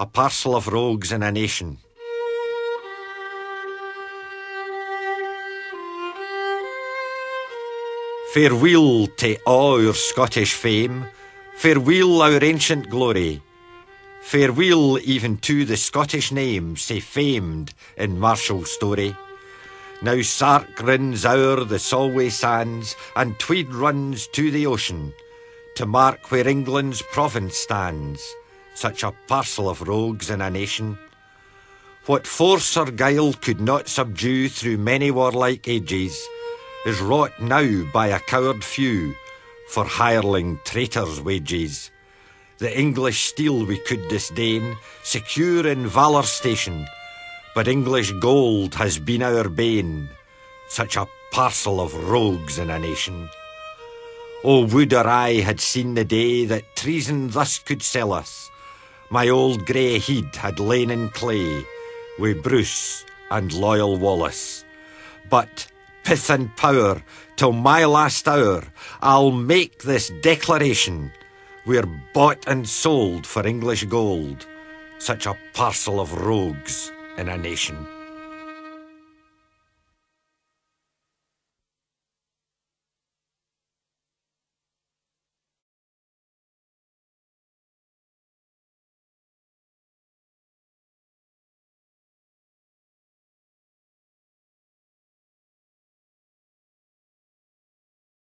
a parcel of rogues in a nation. Farewell to all our Scottish fame, farewell our ancient glory, farewell even to the Scottish name, sae famed in martial story. Now Sark runs o'er the Solway sands, and Tweed runs to the ocean, to mark where England's province stands such a parcel of rogues in a nation. What force or guile could not subdue through many warlike ages is wrought now by a coward few for hireling traitors' wages. The English steel we could disdain, secure in valour station, but English gold has been our bane, such a parcel of rogues in a nation. Oh, would our eye had seen the day that treason thus could sell us, my old grey head had lain in clay with Bruce and loyal Wallace. But pith and power, till my last hour, I'll make this declaration. We're bought and sold for English gold, such a parcel of rogues in a nation.